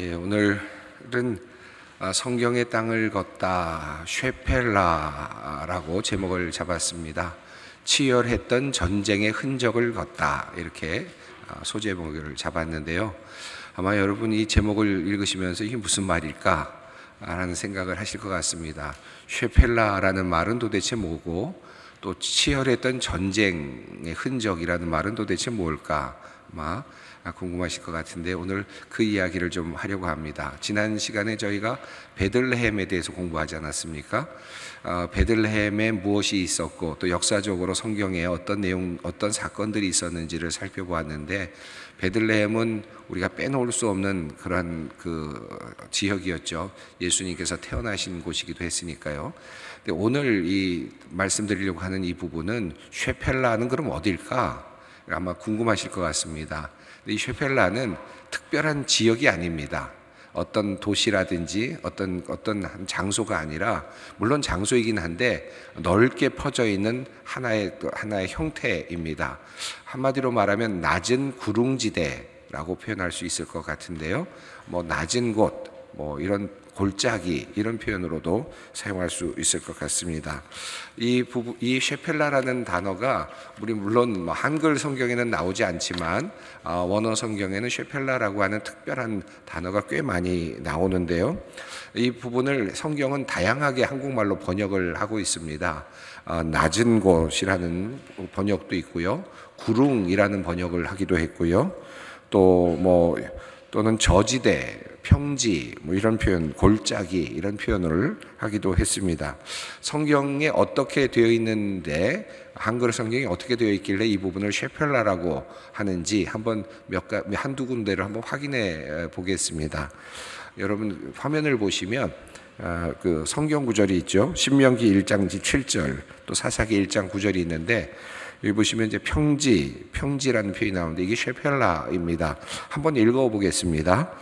예, 오늘은 아, 성경의 땅을 걷다 쉐펠라라고 제목을 잡았습니다. 치열했던 전쟁의 흔적을 걷다 이렇게 아, 소제목을 잡았는데요. 아마 여러분 이 제목을 읽으시면서 이게 무슨 말일까? 라는 생각을 하실 것 같습니다. 쉐펠라라는 말은 도대체 뭐고 또 치열했던 전쟁의 흔적이라는 말은 도대체 뭘까? 아마 궁금하실 것 같은데 오늘 그 이야기를 좀 하려고 합니다. 지난 시간에 저희가 베들레헴에 대해서 공부하지 않았습니까? 어, 베들레헴에 무엇이 있었고 또 역사적으로 성경에 어떤 내용, 어떤 사건들이 있었는지를 살펴보았는데 베들레헴은 우리가 빼놓을 수 없는 그런 그 지역이었죠. 예수님께서 태어나신 곳이기도 했으니까요. 근데 오늘 이 말씀드리려고 하는 이 부분은 쉐펠라는 그럼 어딜까? 아마 궁금하실 것 같습니다. 이 쉐펠라는 특별한 지역이 아닙니다. 어떤 도시라든지 어떤 어떤 장소가 아니라 물론 장소이긴 한데 넓게 퍼져 있는 하나의 하나의 형태입니다. 한마디로 말하면 낮은 구릉지대라고 표현할 수 있을 것 같은데요. 뭐 낮은 곳, 뭐 이런 골짜기 이런 표현으로도 사용할 수 있을 것 같습니다. 이 부부, 이 쉐펠라라는 단어가 우리 물론 뭐 한글 성경에는 나오지 않지만 어, 원어 성경에는 쉐펠라라고 하는 특별한 단어가 꽤 많이 나오는데요. 이 부분을 성경은 다양하게 한국말로 번역을 하고 있습니다. 어, 낮은 곳이라는 번역도 있고요. 구릉이라는 번역을 하기도 했고요. 또 뭐 또는 저지대 평지 뭐 이런 표현, 골짜기 이런 표현을 하기도 했습니다. 성경에 어떻게 되어 있는데 한글 성경이 어떻게 되어 있길래 이 부분을 쉐펠라라고 하는지 한번 몇 한두 군데를 한번 확인해 보겠습니다. 여러분 화면을 보시면 아, 그 성경 구절이 있죠. 신명기 1장 7절 또 사사기 1장 9절이 있는데 여기 보시면 이제 평지, 평지라는 표현이 나오는데 이게 쉐펠라입니다. 한번 읽어 보겠습니다.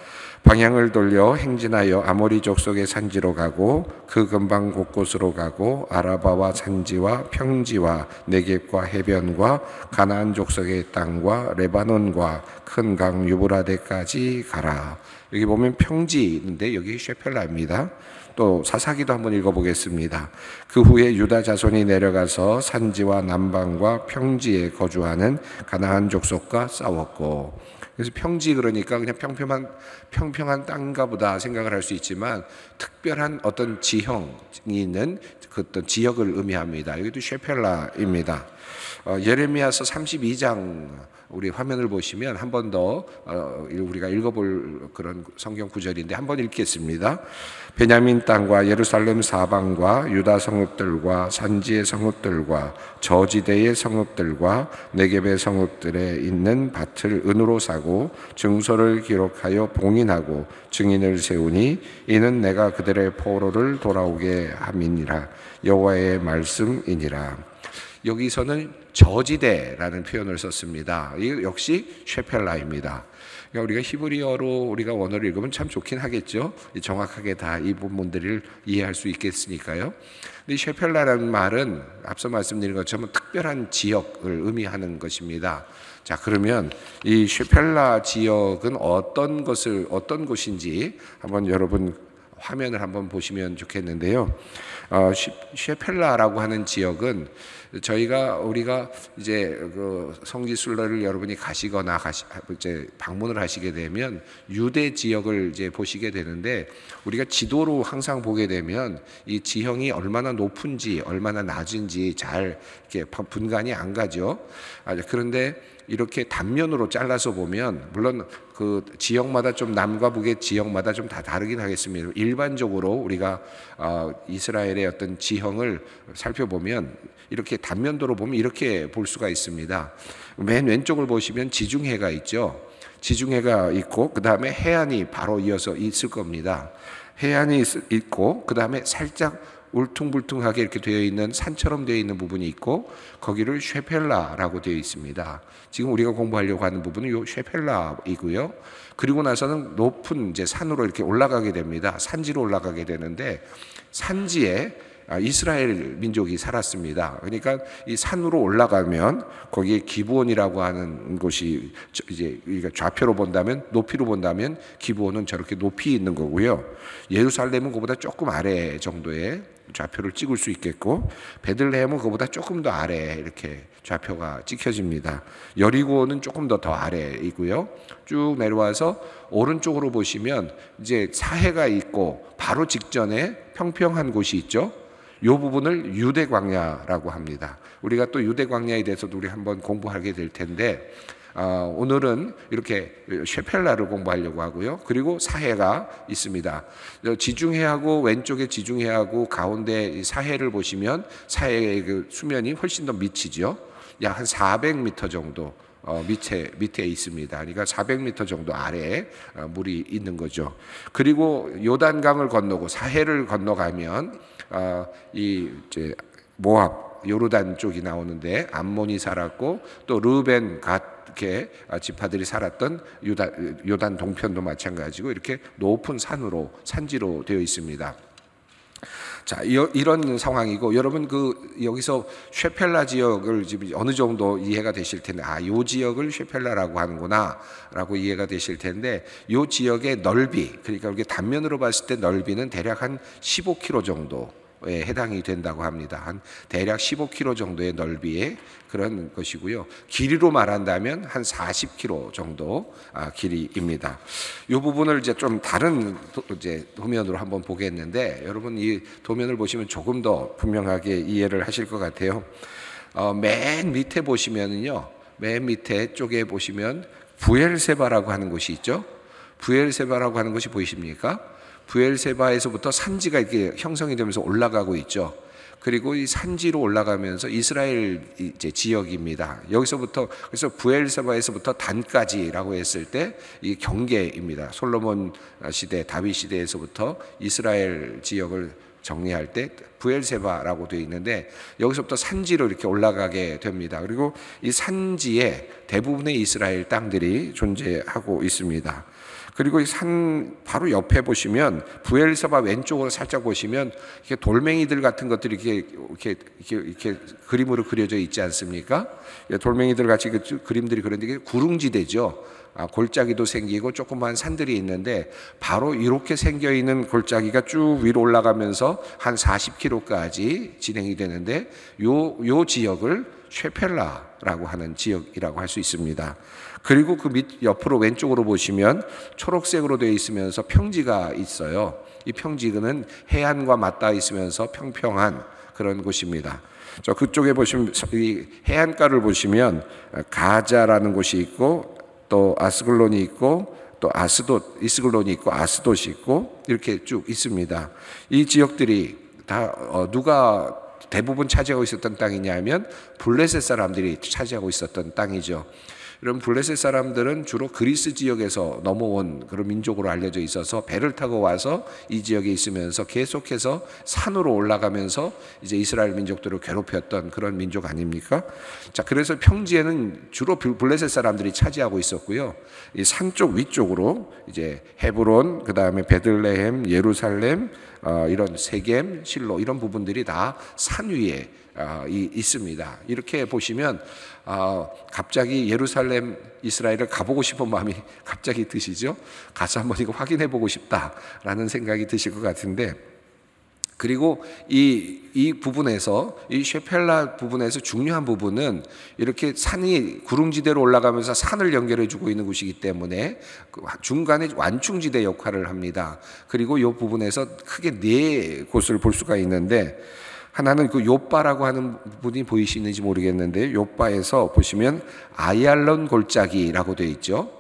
방향을 돌려 행진하여 아모리 족속의 산지로 가고 그 근방 곳곳으로 가고 아라바와 산지와 평지와 네겝과 해변과 가나안 족속의 땅과 레바논과 큰 강 유브라데까지 가라. 여기 보면 평지인데 여기 쉐펠라입니다. 또 사사기도 한번 읽어보겠습니다. 그 후에 유다 자손이 내려가서 산지와 남방과 평지에 거주하는 가나안 족속과 싸웠고 그래서 평지 그러니까 그냥 평평한 평평한 땅가 보다 생각을 할 수 있지만 특별한 어떤 지형이 있는 그 어떤 지역을 의미합니다. 여기도 쉐펠라입니다. 어, 예레미야서 32장 우리 화면을 보시면 한 번더 어, 우리가 읽어볼 그런 성경 구절인데 한 번 읽겠습니다. 베냐민 땅과 예루살렘 사방과 유다 성읍들과 산지의 성읍들과 저지대의 성읍들과 네겝의 성읍들에 있는 밭을 은으로 사고 증서를 기록하여 봉인하고 증인을 세우니 이는 내가 그들의 포로를 돌아오게 함이니라 여호와의 말씀이니라. 여기서는 저지대라는 표현을 썼습니다. 이 역시 쉐펠라입니다. 그러니까 우리가 히브리어로 우리가 원어를 읽으면 참 좋긴 하겠죠. 정확하게 다 이 부분들을 이해할 수 있겠으니까요. 근데 쉐펠라라는 말은 앞서 말씀드린 것처럼 특별한 지역을 의미하는 것입니다. 자, 그러면 이 쉐펠라 지역은 어떤 것을 어떤 곳인지 한번 여러분 화면을 한번 보시면 좋겠는데요. 어, 쉐펠라라고 하는 지역은 저희가 우리가 이제 그 성지순례를 여러분이 가시거나 가시, 이제 방문을 하시게 되면 유대 지역을 이제 보시게 되는데 우리가 지도로 항상 보게 되면 이 지형이 얼마나 높은지 얼마나 낮은지 잘 이렇게 분간이 안 가죠. 아, 그런데 이렇게 단면으로 잘라서 보면 물론 그 지역마다 좀 남과 북의 지역마다 좀 다 다르긴 하겠습니다. 일반적으로 우리가 어, 이스라엘의 어떤 지형을 살펴보면 이렇게 단면도로 보면 이렇게 볼 수가 있습니다. 맨 왼쪽을 보시면 지중해가 있죠. 지중해가 있고 그 다음에 해안이 바로 이어서 있을 겁니다. 해안이 있고 그 다음에 살짝 울퉁불퉁하게 이렇게 되어 있는 산처럼 되어 있는 부분이 있고 거기를 쉐펠라라고 되어 있습니다. 지금 우리가 공부하려고 하는 부분은 요 쉐펠라이고요. 그리고 나서는 높은 이제 산으로 이렇게 올라가게 됩니다. 산지로 올라가게 되는데 산지에 아, 이스라엘 민족이 살았습니다. 그러니까 이 산으로 올라가면 거기에 기부원이라고 하는 곳이 이제 좌표로 본다면 높이로 본다면 기부원은 저렇게 높이 있는 거고요. 예루살렘은 그보다 조금 아래 정도의 좌표를 찍을 수 있겠고 베들레헴은 그보다 조금 더 아래 이렇게 좌표가 찍혀집니다. 여리고는 조금 더 더 아래이고요. 쭉 내려와서 오른쪽으로 보시면 이제 사해가 있고 바로 직전에 평평한 곳이 있죠. 이 부분을 유대 광야라고 합니다. 우리가 또 유대 광야에 대해서도 우리 한번 공부하게 될 텐데 어, 오늘은 이렇게 쉐펠라를 공부하려고 하고요. 그리고 사해가 있습니다. 지중해하고 왼쪽에 지중해하고 가운데 사해를 보시면 사해의 그 수면이 훨씬 더 미치죠. 약 한 400m 정도 어, 밑에 밑에 있습니다. 그러니까 400m 정도 아래에 어, 물이 있는 거죠. 그리고 요단강을 건너고 사해를 건너가면 어, 이 이제 모압 요르단 쪽이 나오는데 암몬이 살았고 또 르벤 갓 이렇게 지파들이 살았던 요단, 요단 동편도 마찬가지고 이렇게 높은 산으로 산지로 되어 있습니다. 자, 이런 상황이고 여러분 그 여기서 쉐펠라 지역을 지금 어느 정도 이해가 되실 텐데 아, 요 지역을 쉐펠라라고 하는구나라고 이해가 되실 텐데 요 지역의 넓이 그러니까 이렇게 단면으로 봤을 때 넓이는 대략 한 15km 정도 에 해당이 된다고 합니다. 한 대략 15km 정도의 넓이의 그런 것이고요. 길이로 말한다면 한 40km 정도 아, 길이입니다. 이 부분을 이제 좀 다른 도, 이제 도면으로 한번 보겠는데 여러분 이 도면을 보시면 조금 더 분명하게 이해를 하실 것 같아요. 어, 맨 밑에 보시면은요, 맨 밑에 쪽에 보시면 부엘세바라고 하는 곳이 있죠. 부엘세바라고 하는 곳이 보이십니까? 부엘세바에서부터 산지가 이렇게 형성이 되면서 올라가고 있죠. 그리고 이 산지로 올라가면서 이스라엘 이제 지역입니다. 여기서부터 그래서 부엘세바에서부터 단까지라고 했을 때 이 경계입니다. 솔로몬 시대, 다윗 시대에서부터 이스라엘 지역을 정리할 때 부엘세바라고 되어 있는데 여기서부터 산지로 이렇게 올라가게 됩니다. 그리고 이 산지에 대부분의 이스라엘 땅들이 존재하고 있습니다. 그리고 이 산 바로 옆에 보시면 부엘사바 왼쪽으로 살짝 보시면 이렇게 돌멩이들 같은 것들이 이렇게 이렇게 이렇게, 이렇게 그림으로 그려져 있지 않습니까? 예, 돌멩이들 같이 그 그림들이 그런데 구릉지대죠. 아, 골짜기도 생기고 조그만 산들이 있는데 바로 이렇게 생겨 있는 골짜기가 쭉 위로 올라가면서 한 40km까지 진행이 되는데 요 요 지역을 쉐펠라라고 하는 지역이라고 할 수 있습니다. 그리고 그 밑 옆으로 왼쪽으로 보시면 초록색으로 되어 있으면서 평지가 있어요. 이 평지는 해안과 맞닿아 있으면서 평평한 그런 곳입니다. 저 그쪽에 보시면 이 해안가를 보시면 가자라는 곳이 있고 또 아스글론이 있고 또 아스돗 이스글론이 있고 아스돗이 있고 이렇게 쭉 있습니다. 이 지역들이 다 어, 누가 대부분 차지하고 있었던 땅이냐면 블레셋 사람들이 차지하고 있었던 땅이죠. 이런 블레셋 사람들은 주로 그리스 지역에서 넘어온 그런 민족으로 알려져 있어서 배를 타고 와서 이 지역에 있으면서 계속해서 산으로 올라가면서 이제 이스라엘 민족들을 괴롭혔던 그런 민족 아닙니까? 자, 그래서 평지에는 주로 블레셋 사람들이 차지하고 있었고요. 이 산 쪽 위쪽으로 이제 헤브론, 그 다음에 베들레헴, 예루살렘, 어, 이런 세겜, 실로 이런 부분들이 다 산 위에 어, 있습니다. 이렇게 보시면 어, 갑자기 예루살렘 이스라엘을 가보고 싶은 마음이 갑자기 드시죠. 가서 한번 이거 확인해 보고 싶다라는 생각이 드실 것 같은데 그리고 이, 이 부분에서, 이 쉐펠라 부분에서 중요한 부분은 이렇게 산이 구릉지대로 올라가면서 산을 연결해 주고 있는 곳이기 때문에 그 중간에 완충지대 역할을 합니다. 그리고 이 부분에서 크게 네 곳을 볼 수가 있는데 하나는 그 요바라고 하는 분이 보이시는지 모르겠는데 요바에서 보시면 아얄론 골짜기라고 되어 있죠.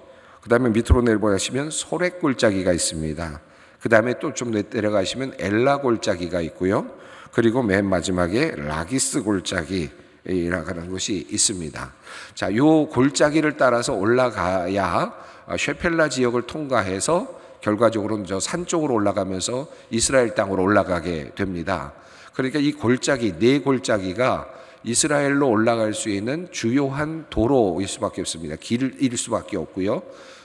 그 다음에 밑으로 내려보시면 소렉 골짜기가 있습니다. 그 다음에 또 좀 내려가시면 엘라 골짜기가 있고요. 그리고 맨 마지막에 라기스 골짜기라고 하는 것이 있습니다. 자, 요 골짜기를 따라서 올라가야 쉐펠라 지역을 통과해서 결과적으로 저산 쪽으로 올라가면서 이스라엘 땅으로 올라가게 됩니다. 그러니까 이 골짜기 네 골짜기가 이스라엘로 올라갈 수 있는 주요한 도로일 수밖에 없습니다. 길일 수밖에 없고요.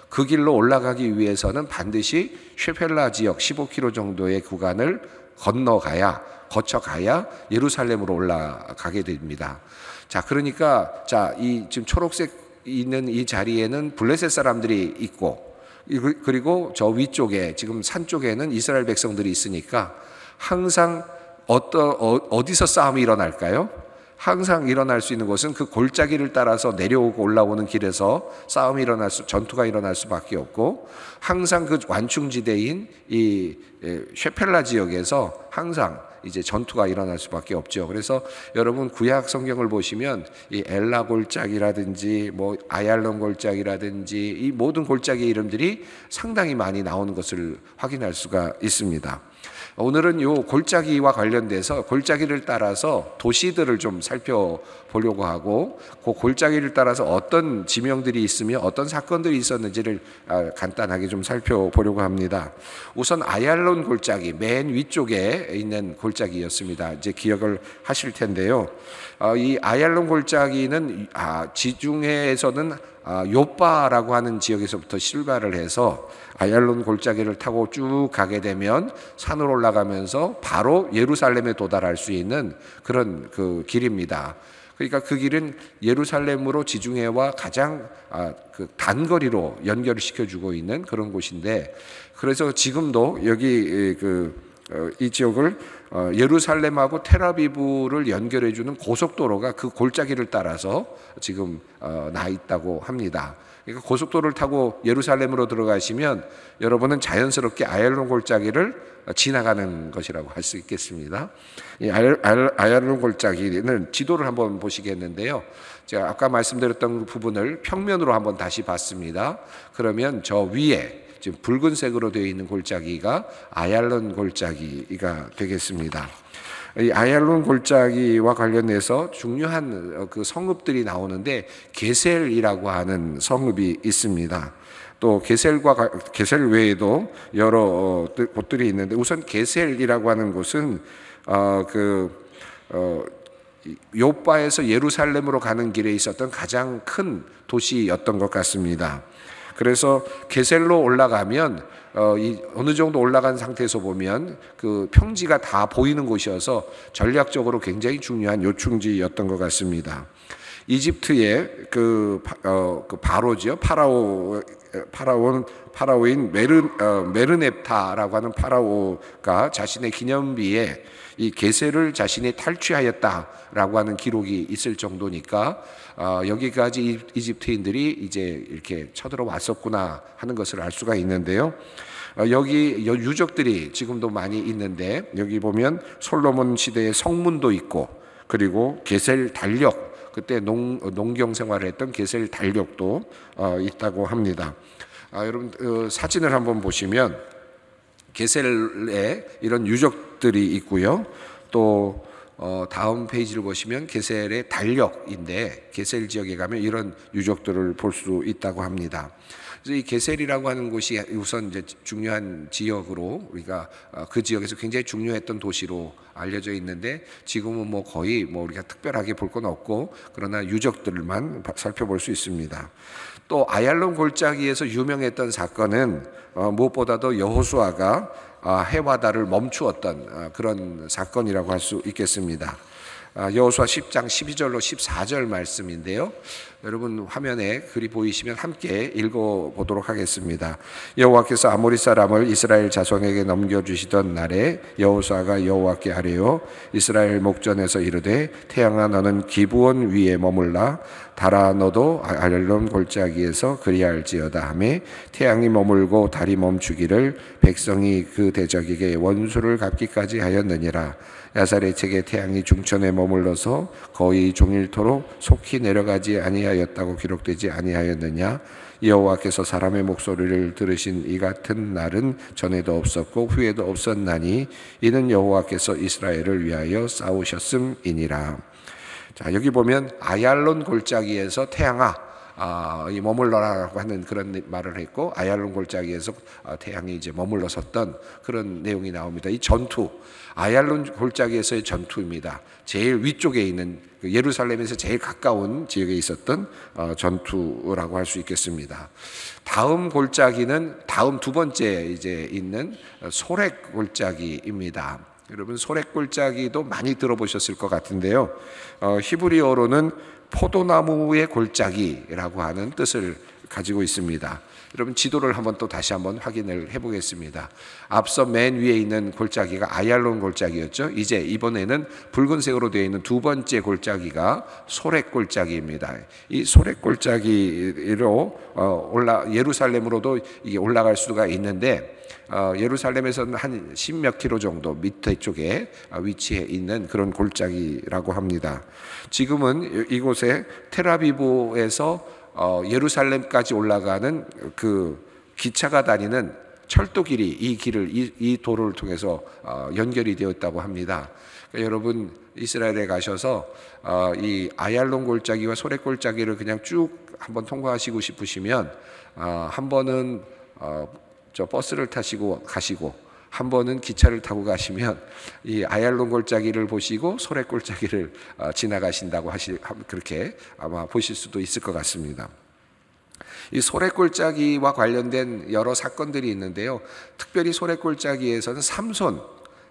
그 길로 올라가기 위해서는 반드시 쉐펠라 지역 15km 정도의 구간을 건너가야 거쳐가야 예루살렘으로 올라가게 됩니다. 자, 그러니까 자, 이 지금 초록색 있는 이 자리에는 블레셋 사람들이 있고 그리고 저 위쪽에 지금 산 쪽에는 이스라엘 백성들이 있으니까 항상 어떤 어디서 싸움이 일어날까요? 항상 일어날 수 있는 것은 그 골짜기를 따라서 내려오고 올라오는 길에서 싸움이 일어날 수, 전투가 일어날 수밖에 없고 항상 그 완충지대인 이 쉐펠라 지역에서 항상 이제 전투가 일어날 수밖에 없죠. 그래서 여러분 구약 성경을 보시면 이 엘라 골짜기라든지 뭐 아얄론 골짜기라든지 이 모든 골짜기 이름들이 상당히 많이 나오는 것을 확인할 수가 있습니다. 오늘은 요 골짜기와 관련돼서 골짜기를 따라서 도시들을 좀 살펴보려고 하고 그 골짜기를 따라서 어떤 지명들이 있으며 어떤 사건들이 있었는지를 아, 간단하게 좀 살펴보려고 합니다. 우선 아얄론 골짜기 맨 위쪽에 있는 골짜기였습니다. 이제 기억을 하실 텐데요. 어, 이 아얄론 골짜기는 아, 지중해에서는 아, 요바라고 하는 지역에서부터 출발을 해서 아얄론 골짜기를 타고 쭉 가게 되면 산으로 올라가면서 바로 예루살렘에 도달할 수 있는 그런 그 길입니다. 그러니까 그 길은 예루살렘으로 지중해와 가장 아, 그 단거리로 연결을 시켜주고 있는 그런 곳인데 그래서 지금도 여기 그 이 지역을 어, 예루살렘하고 테라비브를 연결해 주는 고속도로가 그 골짜기를 따라서 지금 어, 나 있다고 합니다. 그러니까 고속도로를 타고 예루살렘으로 들어가시면 여러분은 자연스럽게 아얄론 골짜기를 지나가는 것이라고 할 수 있겠습니다. 이 아얄론 골짜기는 지도를 한번 보시겠는데요. 제가 아까 말씀드렸던 부분을 평면으로 한번 다시 봤습니다. 그러면 저 위에 지금 붉은색으로 되어 있는 골짜기가 아얄론 골짜기가 되겠습니다. 이 아얄론 골짜기와 관련해서 중요한 어, 그 성읍들이 나오는데 게셀이라고 하는 성읍이 있습니다. 또 게셀과 게셀 외에도 여러 어, 곳들이 있는데 우선 게셀이라고 하는 곳은 어그 어, 요바에서 예루살렘으로 가는 길에 있었던 가장 큰 도시였던 것 같습니다. 그래서 게셀로 올라가면 어, 이 어느 정도 올라간 상태에서 보면 그 평지가 다 보이는 곳이어서 전략적으로 굉장히 중요한 요충지였던 것 같습니다. 이집트의 그, 어, 그 바로죠 파라오 파라오는 파라오인 메르 어, 메르넵타라고 하는 파라오가 자신의 기념비에 이 게세를 자신이 탈취하였다라고 하는 기록이 있을 정도니까 어, 여기까지 이집트인들이 이제 이렇게 쳐들어 왔었구나 하는 것을 알 수가 있는데요. 어, 여기 유적들이 지금도 많이 있는데 여기 보면 솔로몬 시대의 성문도 있고 그리고 게셀 달력 그때 농, 농경 생활을 했던 게셀 달력도 어, 있다고 합니다. 아, 여러분 어, 사진을 한번 보시면 게셀에 이런 유적들이 있고요. 또 어, 다음 페이지를 보시면 게셀의 달력인데 게셀 지역에 가면 이런 유적들을 볼 수 있다고 합니다. 그래서 이 게셀이라고 하는 곳이 우선 이제 중요한 지역으로 우리가 어, 그 지역에서 굉장히 중요했던 도시로 알려져 있는데 지금은 뭐 거의 뭐 우리가 특별하게 볼 건 없고 그러나 유적들만 살펴볼 수 있습니다. 또 아얄론 골짜기에서 유명했던 사건은 어, 무엇보다도 여호수아가 아, 해와다를 멈추었던 아, 그런 사건이라고 할 수 있겠습니다. 아, 여호수아 10장 12절로 14절 말씀인데요. 여러분 화면에 글이 보이시면 함께 읽어 보도록 하겠습니다. 여호와께서 아모리 사람을 이스라엘 자손에게 넘겨 주시던 날에 여호수아가 여호와께 아뢰어 이스라엘 목전에서 이르되 태양아 너는 기부원 위에 머물라 달아 너도 아렐론 골짜기에서 그리할지어다 하매 태양이 머물고 달이 멈추기를 백성이 그 대적에게 원수를 갚기까지 하였느니라 야살의 책에 태양이 중천에 머물러서 거의 종일토록 속히 내려가지 아니하였다고 기록되지 아니하였느냐 여호와께서 사람의 목소리를 들으신 이 같은 날은 전에도 없었고 후에도 없었나니 이는 여호와께서 이스라엘을 위하여 싸우셨음이니라. 자 여기 보면 아얄론 골짜기에서 태양아 아, 이 머물러라고 하는 그런 말을 했고 아얄론 골짜기에서 아, 태양이 이제 머물러 섰던 그런 내용이 나옵니다. 이 전투 아얄론 골짜기에서의 전투입니다. 제일 위쪽에 있는 그 예루살렘에서 제일 가까운 지역에 있었던 어, 전투라고 할 수 있겠습니다. 다음 골짜기는 다음 두 번째 이제 있는 소렉 골짜기입니다. 여러분 소래골짜기도 많이 들어보셨을 것 같은데요. 어, 히브리어로는 포도나무의 골짜기라고 하는 뜻을 가지고 있습니다. 여러분 지도를 한번 또 다시 한번 확인을 해보겠습니다. 앞서 맨 위에 있는 골짜기가 아얄론 골짜기였죠. 이제 이번에는 붉은색으로 되어 있는 두 번째 골짜기가 소렉 골짜기입니다. 이 소렉 골짜기로 어, 올라 예루살렘으로도 이게 올라갈 수가 있는데 어, 예루살렘에서는 한 십 몇 킬로 정도 밑에 쪽에 어, 위치해 있는 그런 골짜기라고 합니다. 지금은 이곳에 테라비브에서 어, 예루살렘까지 올라가는 그 기차가 다니는 철도길이 이 길을 이, 이 도로를 통해서 어, 연결이 되었다고 합니다. 그러니까 여러분 이스라엘에 가셔서 어, 이 아얄론 골짜기와 소렉 골짜기를 그냥 쭉 한번 통과하시고 싶으시면 어, 한 번은 어, 저 버스를 타시고 가시고 한 번은 기차를 타고 가시면 이 아얄론 골짜기를 보시고 소래 골짜기를 어, 지나가신다고 하시 그렇게 아마 보실 수도 있을 것 같습니다. 이 소래골짜기와 관련된 여러 사건들이 있는데요. 특별히 소래골짜기에서는 삼손,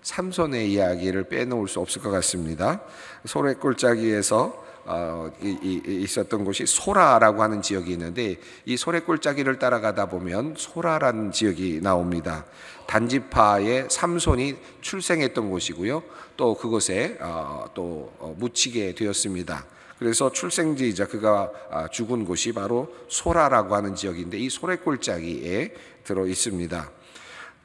삼손의 이야기를 빼놓을 수 없을 것 같습니다. 소래골짜기에서 어, 이, 이, 있었던 곳이 소라라고 하는 지역이 있는데 이 소래골짜기를 따라가다 보면 소라라는 지역이 나옵니다. 단지파의 삼손이 출생했던 곳이고요. 또 그곳에 어, 또 어, 묻히게 되었습니다. 그래서 출생지이자 그가 아, 죽은 곳이 바로 소라라고 하는 지역인데 이 소래골짜기에 들어 있습니다.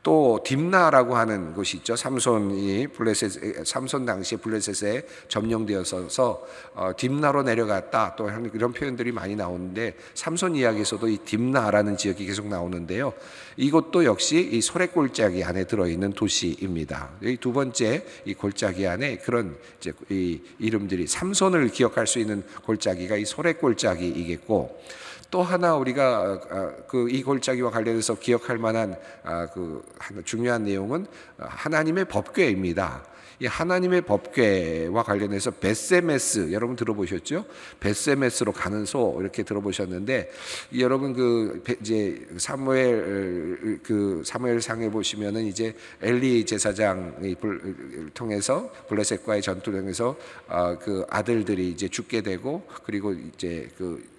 또 딥나라고 하는 곳이 있죠. 삼손이 블레셋 삼손 당시에 블레셋에 점령되어서 어, 딥나로 내려갔다. 또 이런 표현들이 많이 나오는데 삼손 이야기에서도 이 딥나라는 지역이 계속 나오는데요. 이것도 역시 이 소래 골짜기 안에 들어 있는 도시입니다. 이 두 번째 이 골짜기 안에 그런 이제 이 이름들이 삼손을 기억할 수 있는 골짜기가 이 소래 골짜기이겠고 또 하나 우리가 아, 그이 골짜기와 관련해서 기억할 만한 아, 그 중요한 내용은 하나님의 법궤입니다. 이 하나님의 법궤와 관련해서 베세메스 여러분 들어보셨죠? 베세메스로 가는 소 이렇게 들어보셨는데 여러분 그 이제 사무엘 그 사무엘 상에 보시면은 이제 엘리 제사장이 통해서 블레셋과의 전투를 통해서 아, 그 아들들이 이제 죽게 되고 그리고 이제 그 어,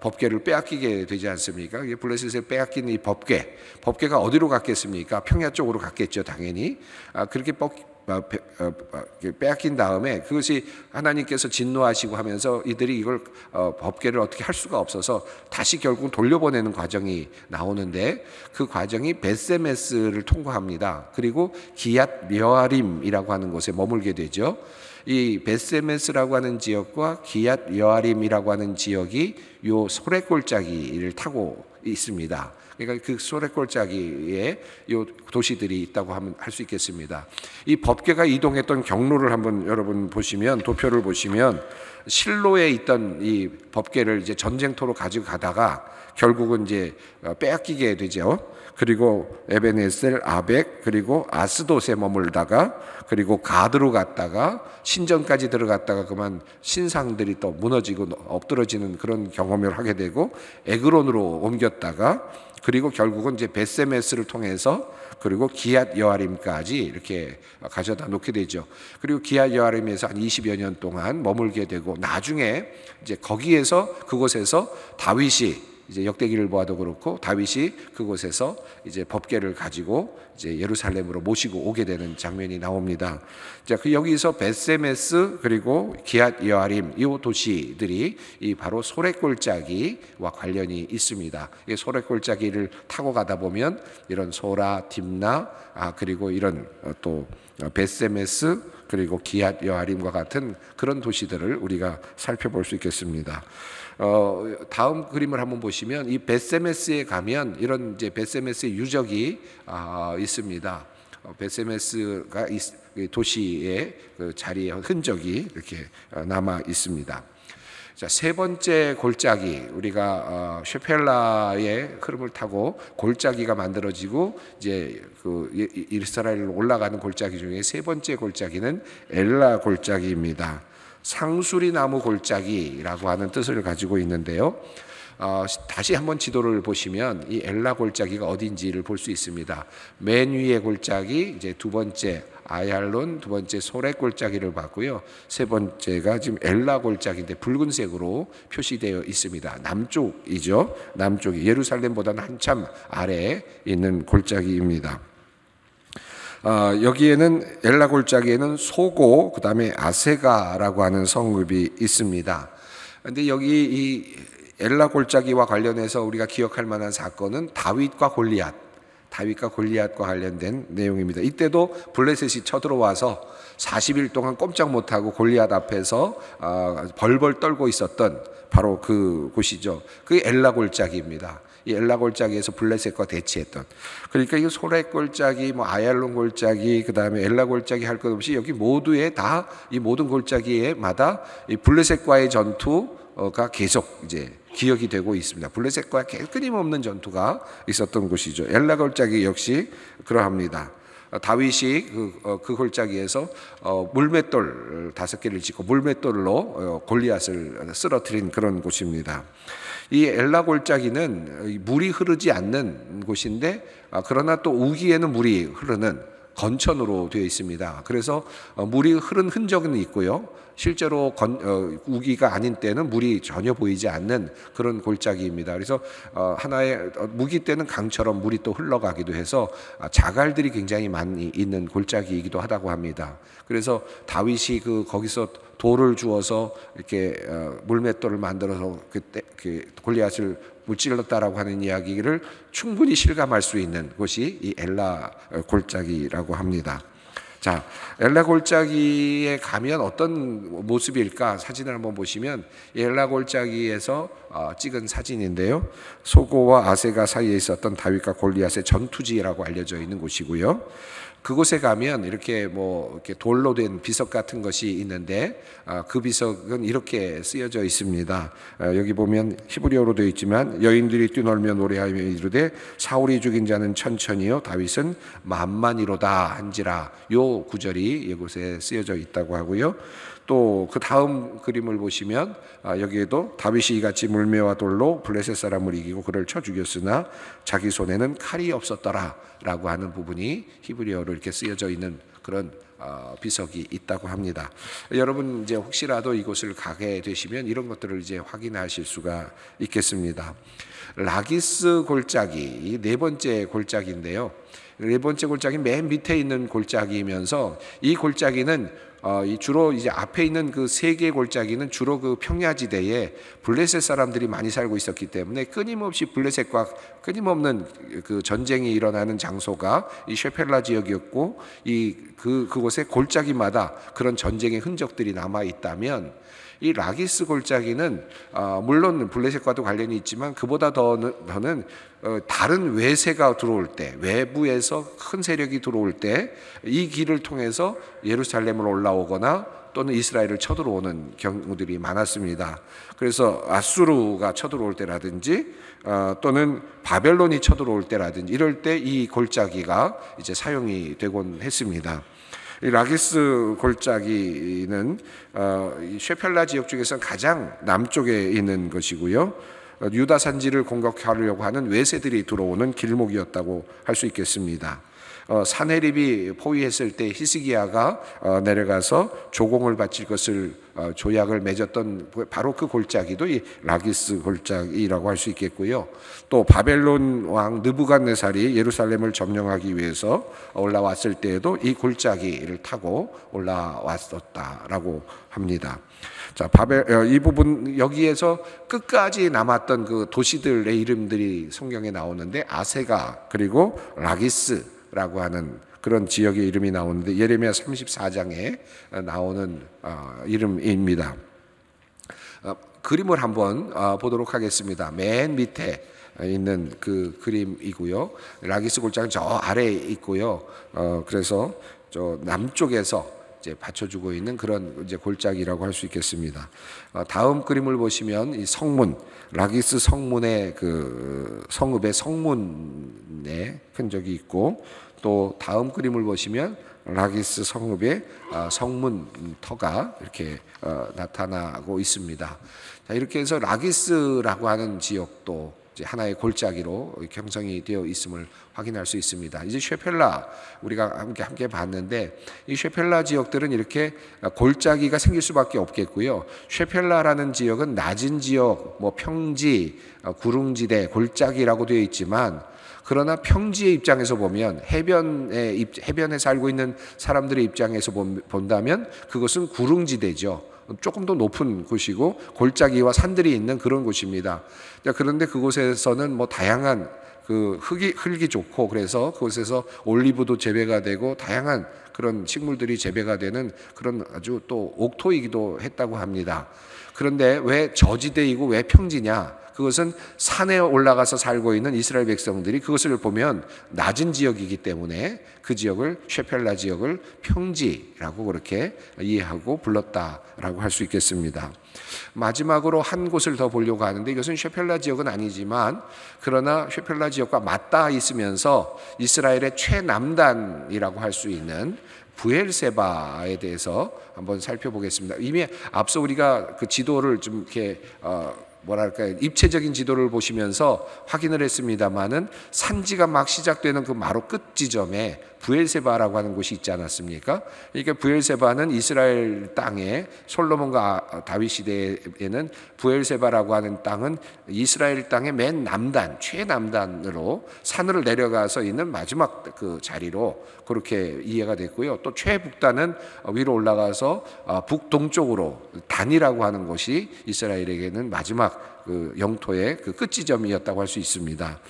법궤를 빼앗기게 되지 않습니까? 블레셋에 빼앗긴 이 법궤, 법궤가 어디로 갔겠습니까? 평야 쪽으로 갔겠죠, 당연히. 아, 그렇게 법, 어, 어, 빼앗긴 다음에 그것이 하나님께서 진노하시고 하면서 이들이 이걸 법궤를 어떻게 할 수가 없어서 다시 결국 돌려보내는 과정이 나오는데 그 과정이 베세메스를 통과합니다. 그리고 기얏 묘아림이라고 하는 곳에 머물게 되죠. 이 베세메스라고 하는 지역과 기얏 여아림이라고 하는 지역이 요 소래골짜기를 타고 있습니다. 그러니까 그 소래골짜기에 요 도시들이 있다고 하면 할 수 있겠습니다. 이 법계가 이동했던 경로를 한번 여러분 보시면 도표를 보시면 실로에 있던 이 법계를 이제 전쟁터로 가지고 가다가 결국은 이제 빼앗기게 되죠. 그리고 에베네셀, 아벡, 그리고 아스돗에 머물다가 그리고 가드로 갔다가 신전까지 들어갔다가 그만 신상들이 또 무너지고 엎드러지는 그런 경험을 하게 되고 에그론으로 옮겼다가 그리고 결국은 이제 베세메스를 통해서 그리고 기얏 여아림까지 이렇게 가져다 놓게 되죠. 그리고 기얏 여아림에서 한 20여 년 동안 머물게 되고 나중에 이제 거기에서 그곳에서 다윗이 이제 역대기를 보아도 그렇고 다윗이 그곳에서 이제 법궤를 가지고 이제 예루살렘으로 모시고 오게 되는 장면이 나옵니다. 자, 그 여기서 베세메스 그리고 기앗 여아림 이 도시들이 이 바로 소래골짜기와 관련이 있습니다. 이 소래골짜기를 타고 가다 보면 이런 소라, 딥나 아 그리고 이런 어, 또 베세메스 그리고 기앗 여아림과 같은 그런 도시들을 우리가 살펴볼 수 있겠습니다. 어, 다음 그림을 한번 보시면 이 베세메스에 가면 이런 이제 베세메스의 유적이 아, 있습니다. 어, 베세메스가 도시의 그 자리의 흔적이 이렇게 어, 남아 있습니다. 자, 세 번째 골짜기 우리가 어, 쉐펠라의 흐름을 타고 골짜기가 만들어지고 이제 그 이스라엘로 올라가는 골짜기 중에 세 번째 골짜기는 엘라 골짜기입니다. 상수리 나무 골짜기라고 하는 뜻을 가지고 있는데요. 어, 다시 한번 지도를 보시면 이 엘라 골짜기가 어딘지를 볼 수 있습니다. 맨 위에 골짜기 이제 두 번째 아얄론 두 번째 소렉 골짜기를 봤고요. 세 번째가 지금 엘라 골짜기인데 붉은색으로 표시되어 있습니다. 남쪽이죠. 남쪽이 예루살렘보다는 한참 아래에 있는 골짜기입니다. 어, 여기에는 엘라 골짜기에는 소고 그다음에 아세가라고 하는 성읍이 있습니다. 근데 여기 이 엘라 골짜기와 관련해서 우리가 기억할 만한 사건은 다윗과 골리앗 다윗과 골리앗과 관련된 내용입니다. 이때도 블레셋이 쳐들어와서 40일 동안 꼼짝 못하고 골리앗 앞에서 아, 벌벌 떨고 있었던 바로 그 곳이죠. 그 엘라 골짜기입니다. 이 엘라 골짜기에서 블레셋과 대치했던. 그러니까 이 소렉 골짜기, 뭐 아얄론 골짜기, 그 다음에 엘라 골짜기 할 것 없이 여기 모두에 다 이 모든 골짜기에마다 이 블레셋과의 전투가 계속 이제 기억이 되고 있습니다. 블레셋과 끊임없는 전투가 있었던 곳이죠. 엘라 골짜기 역시 그러합니다. 다윗이 그, 어, 그 골짜기에서 어, 물맷돌 다섯 개를 짓고 물맷돌로 어, 골리앗을 쓰러뜨린 그런 곳입니다. 이 엘라 골짜기는 물이 흐르지 않는 곳인데 아, 그러나 또 우기에는 물이 흐르는 건천으로 되어 있습니다. 그래서 물이 흐른 흔적은 있고요. 실제로 건, 어, 우기가 아닌 때는 물이 전혀 보이지 않는 그런 골짜기입니다. 그래서 어, 하나의 어, 무기 때는 강처럼 물이 또 흘러가기도 해서 아, 자갈들이 굉장히 많이 있는 골짜기이기도 하다고 합니다. 그래서 다윗이 그 거기서 돌을 주어서 이렇게 어, 물맷돌을 만들어서 그때 그 골리앗을 무찔렀다라고 하는 이야기를 충분히 실감할 수 있는 곳이 이 엘라 골짜기라고 합니다. 자, 엘라 골짜기에 가면 어떤 모습일까 사진을 한번 보시면 엘라 골짜기에서 어, 찍은 사진인데요. 소고와 아세가 사이에 있었던 다윗과 골리앗의 전투지라고 알려져 있는 곳이고요. 그곳에 가면 이렇게 뭐 이렇게 돌로 된 비석 같은 것이 있는데 아, 그 비석은 이렇게 쓰여져 있습니다. 아, 여기 보면 히브리어로 되어 있지만 여인들이 뛰놀며 노래하며 이르되 사울이 죽인 자는 천천히요 다윗은 만만이로다 한지라 요 구절이 이곳에 쓰여져 있다고 하고요. 또 그 다음 그림을 보시면 아, 여기에도 다윗이 이같이 물매와 돌로 블레셋 사람을 이기고 그를 쳐 죽였으나 자기 손에는 칼이 없었더라라고 하는 부분이 히브리어로 이렇게 쓰여져 있는 그런 어, 비석이 있다고 합니다. 여러분 이제 혹시라도 이곳을 가게 되시면 이런 것들을 이제 확인하실 수가 있겠습니다. 라기스 골짜기 네 번째 골짜기인데요. 네 번째 골짜기 맨 밑에 있는 골짜기이면서 이 골짜기는 어, 이 주로 이제 앞에 있는 그 세 개의 골짜기는 주로 그 평야지대에 블레셋 사람들이 많이 살고 있었기 때문에 끊임없이 블레셋과 끊임없는 그 전쟁이 일어나는 장소가 이 쉐펠라 지역이었고 이 그 그곳에 골짜기마다 그런 전쟁의 흔적들이 남아 있다면 이 라기스 골짜기는 어, 물론 블레셋과도 관련이 있지만 그보다 더는, 어, 다른 외세가 들어올 때 외부에서 큰 세력이 들어올 때 이 길을 통해서 예루살렘으로 올라오거나 또는 이스라엘을 쳐들어오는 경우들이 많았습니다. 그래서 아수르가 쳐들어올 때라든지 어, 또는 바벨론이 쳐들어올 때라든지 이럴 때 이 골짜기가 이제 사용이 되곤 했습니다. 이 라기스 골짜기는 어, 쉐펠라 지역 중에서 가장 남쪽에 있는 것이고요. 어, 유다 산지를 공격하려고 하는 외세들이 들어오는 길목이었다고 할 수 있겠습니다. 어, 사내립이 포위했을 때 히스기야가 어, 내려가서 조공을 바칠 것을 어, 조약을 맺었던 바로 그 골짜기도 이 라기스 골짜기라고 할 수 있겠고요. 또 바벨론 왕 느부갓네살이 예루살렘을 점령하기 위해서 올라왔을 때에도 이 골짜기를 타고 올라왔었다라고 합니다. 자, 바벨 어, 이 부분 여기에서 끝까지 남았던 그 도시들의 이름들이 성경에 나오는데 아세가 그리고 라기스 라고 하는 그런 지역의 이름이 나오는데 예레미야 34장에 나오는 어, 이름입니다. 어, 그림을 한번 보도록 하겠습니다. 맨 밑에 있는 그 그림이고요. 라기스 골짜기 저 아래에 있고요. 그래서 저 남쪽에서 이제 받쳐주고 있는 그런 이제 골짜기라고 할 수 있겠습니다. 어, 다음 그림을 보시면 이 성문 라기스 성문의 그 성읍의 성문에 흔적이 있고 또 다음 그림을 보시면 라기스 성읍의 어, 성문 터가 이렇게 어, 나타나고 있습니다. 자, 이렇게 해서 라기스라고 하는 지역도 하나의 골짜기로 형성이 되어 있음을 확인할 수 있습니다. 이제 쉐펠라 우리가 함께 함께 봤는데 이 쉐펠라 지역들은 이렇게 골짜기가 생길 수밖에 없겠고요. 쉐펠라라는 지역은 낮은 지역, 뭐 평지, 어, 구릉지대, 골짜기라고 되어 있지만 그러나 평지의 입장에서 보면 해변에 해변에 살고 있는 사람들의 입장에서 본다면 그것은 구릉지대죠. 조금 더 높은 곳이고 골짜기와 산들이 있는 그런 곳입니다. 그런데 그곳에서는 뭐 다양한 그 흙이 흙이 좋고 그래서 그곳에서 올리브도 재배가 되고 다양한 그런 식물들이 재배가 되는 그런 아주 또 옥토이기도 했다고 합니다. 그런데 왜 저지대이고 왜 평지냐? 그것은 산에 올라가서 살고 있는 이스라엘 백성들이 그것을 보면 낮은 지역이기 때문에 그 지역을 쉐펠라 지역을 평지라고 그렇게 이해하고 불렀다라고 할 수 있겠습니다. 마지막으로 한 곳을 더 보려고 하는데 이것은 쉐펠라 지역은 아니지만 그러나 쉐펠라 지역과 맞닿아 있으면서 이스라엘의 최남단이라고 할 수 있는 부엘세바에 대해서 한번 살펴보겠습니다. 이미 앞서 우리가 그 지도를 좀 이렇게 어 뭐랄까 입체적인 지도를 보시면서 확인을 했습니다마는 산지가 막 시작되는 그 마루 끝 지점에 부엘세바라고 하는 곳이 있지 않았습니까? 그러니까 부엘세바는 이스라엘 땅에 솔로몬과 다윗 시대에는 부엘세바라고 하는 땅은 이스라엘 땅의 맨 남단, 최남단으로 산으로 내려가서 있는 마지막 그 자리로 그렇게 이해가 됐고요. 또 최북단은 위로 올라가서 어, 북동쪽으로 단이라고 하는 곳이 이스라엘에게는 마지막 그 영토의 그 끝지점이었다고 할 수 있습니다.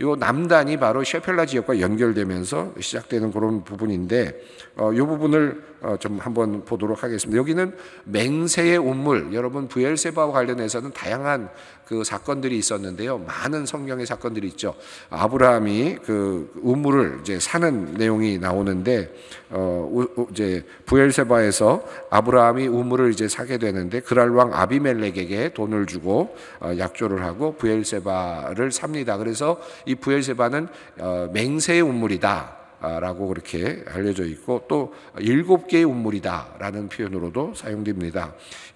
요 남단이 바로 셰펠라 지역과 연결되면서 시작되는 그런 부분인데 어, 이 부분을 어, 좀 한번 보도록 하겠습니다. 여기는 맹세의 운물, 여러분 부엘세바와 관련해서는 다양한 그 사건들이 있었는데요. 많은 성경의 사건들이 있죠. 아브라함이 그 우물을 이제 사는 내용이 나오는데 어 이제 부엘세바에서 아브라함이 우물을 이제 사게 되는데 그랄 왕 아비멜렉에게 돈을 주고 어 약조를 하고 부엘세바를 삽니다. 그래서 이 부엘세바는 어 맹세의 우물이다. 라고 그렇게 알려져 있고 또 일곱 개의 운물이다 라는 표현으로도 사용됩니다.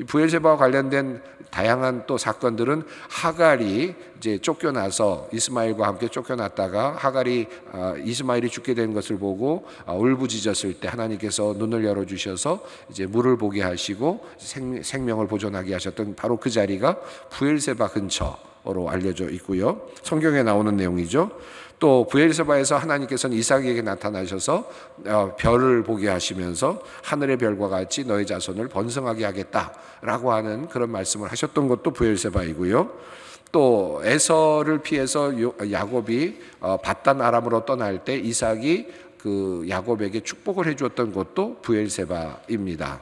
부엘세바와 관련된 다양한 또 사건들은 하갈이 이제 쫓겨나서 이스마엘과 함께 쫓겨났다가 하갈이 아, 이스마엘이 죽게 된 것을 보고 아, 울부짖었을 때 하나님께서 눈을 열어 주셔서 이제 물을 보게 하시고 생명을 보존하게 하셨던 바로 그 자리가 부엘세바 근처로 알려져 있고요. 성경에 나오는 내용이죠. 또 부엘세바에서 하나님께서는 이삭에게 나타나셔서 어, 별을 보게 하시면서 하늘의 별과 같이 너의 자손을 번성하게 하겠다라고 하는 그런 말씀을 하셨던 것도 부엘세바이고요. 또 에서를 피해서 야곱이 어, 바단 아람으로 떠날 때 이삭이 그 야곱에게 축복을 해주었던 것도 부엘세바입니다.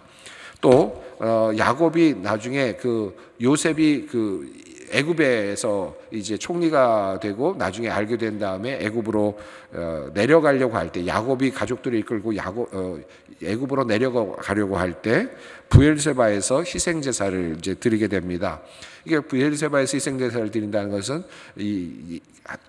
또 어, 야곱이 나중에 그 요셉이 그 애굽에서 이제 총리가 되고 나중에 알게 된 다음에 애굽으로 어, 내려가려고 할 때 야곱이 가족들을 이끌고 야곱 어, 애굽으로 내려가려고 할 때 부엘세바에서 희생 제사를 이제 드리게 됩니다. 이게 부엘세바에서 희생 제사를 드린다는 것은 이,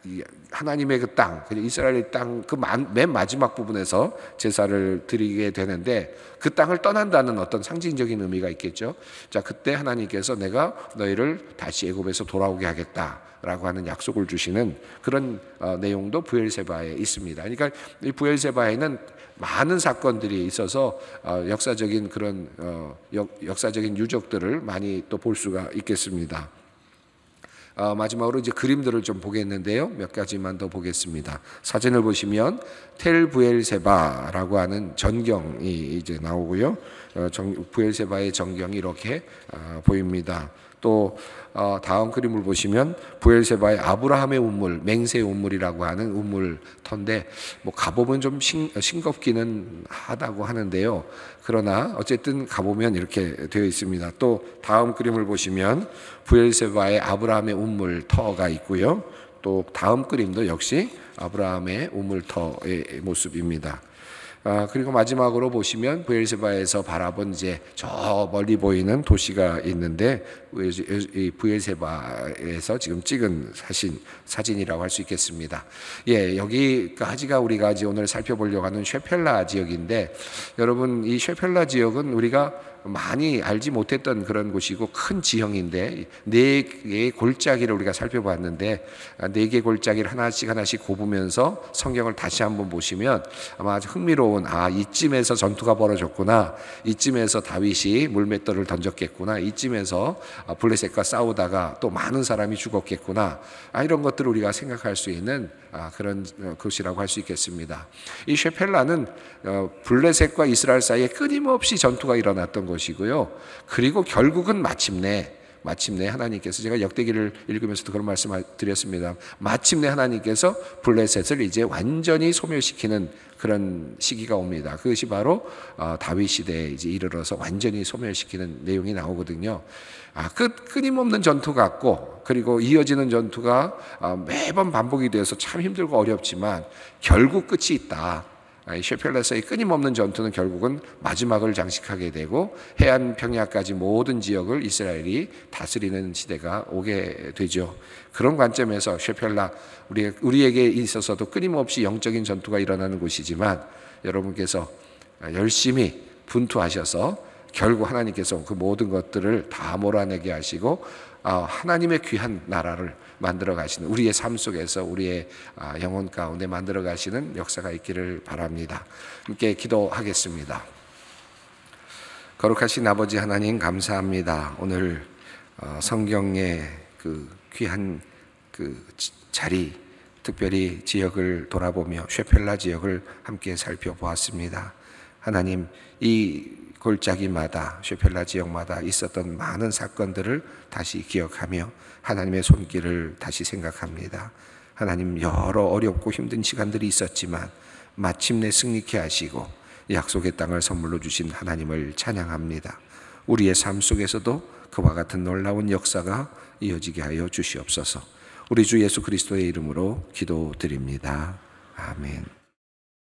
이 하나님의 그 땅, 이스라엘 땅 그 맨 마지막 부분에서 제사를 드리게 되는데 그 땅을 떠난다는 어떤 상징적인 의미가 있겠죠. 자, 그때 하나님께서 내가 너희를 다시 애굽에서 돌아오게 하겠다. 라고 하는 약속을 주시는 그런 어, 내용도 부엘세바에 있습니다. 그러니까 이 부엘세바에는 많은 사건들이 있어서 어, 역사적인 그런 어, 역, 역사적인 유적들을 많이 또 볼 수가 있겠습니다. 어, 마지막으로 이제 그림들을 좀 보겠는데요. 몇 가지만 더 보겠습니다. 사진을 보시면 텔 부엘세바라고 하는 전경이 이제 나오고요. 부엘세바의 전경이 이렇게 어, 보입니다. 또 어, 다음 그림을 보시면 부엘세바의 아브라함의 우물, 맹세의 우물이라고 하는 우물터인데 뭐 가보면 좀 싱, 싱겁기는 하다고 하는데요. 그러나 어쨌든 가보면 이렇게 되어 있습니다. 또 다음 그림을 보시면 부엘세바의 아브라함의 우물터가 있고요. 또 다음 그림도 역시 아브라함의 우물터의 모습입니다. 아, 그리고 마지막으로 보시면 부엘세바에서 바라본 이제 저 멀리 보이는 도시가 있는데 이 부엘세바에서 지금 찍은 사진 사진이라고 할 수 있겠습니다. 예, 여기까지가 우리가 이제 오늘 살펴보려고 하는 쉐펠라 지역인데 여러분 이 쉐펠라 지역은 우리가 많이 알지 못했던 그런 곳이고 큰 지형인데 네 개의 골짜기를 우리가 살펴봤는데 네개 골짜기를 하나씩 하나씩 곱으면서 성경을 다시 한번 보시면 아마 아주 흥미로운 아 이쯤에서 전투가 벌어졌구나 이쯤에서 다윗이 물맷돌을 던졌겠구나 이쯤에서 블레셋과 싸우다가 또 많은 사람이 죽었겠구나 아 이런 것들을 우리가 생각할 수 있는 아, 그런 곳이라고 할 수 있겠습니다. 이 쉐펠라는 어, 블레셋과 이스라엘 사이에 끊임없이 전투가 일어났던 것이고요. 그리고 결국은 마침내 마침내 하나님께서 제가 역대기를 읽으면서도 그런 말씀을 드렸습니다. 마침내 하나님께서 블레셋을 이제 완전히 소멸시키는 그런 시기가 옵니다. 그것이 바로 어, 다윗 시대에 이제 이르러서 완전히 소멸시키는 내용이 나오거든요. 아, 끝 끊임없는 전투 같고 그리고 이어지는 전투가 어, 매번 반복이 되어서 참 힘들고 어렵지만 결국 끝이 있다. 셰펠레스의 끊임없는 전투는 결국은 마지막을 장식하게 되고 해안 평야까지 모든 지역을 이스라엘이 다스리는 시대가 오게 되죠. 그런 관점에서 셰펠라 우리 우리에게 있어서도 끊임없이 영적인 전투가 일어나는 곳이지만 여러분께서 열심히 분투하셔서 결국 하나님께서 그 모든 것들을 다 몰아내게 하시고 아, 하나님의 귀한 나라를 만들어 가시는 우리의 삶 속에서 우리의 아, 영혼 가운데 만들어 가시는 역사가 있기를 바랍니다. 함께 기도하겠습니다. 거룩하신 아버지 하나님 감사합니다. 오늘 어, 성경의 그 귀한 그 자리 특별히 지역을 돌아보며 쉐펠라 지역을 함께 살펴보았습니다. 하나님 이 골짜기마다 쉐펠라 지역마다 있었던 많은 사건들을 다시 기억하며 하나님의 손길을 다시 생각합니다. 하나님 여러 어렵고 힘든 시간들이 있었지만 마침내 승리케 하시고 약속의 땅을 선물로 주신 하나님을 찬양합니다. 우리의 삶 속에서도 그와 같은 놀라운 역사가 이어지게 하여 주시옵소서. 우리 주 예수 그리스도의 이름으로 기도드립니다. 아멘.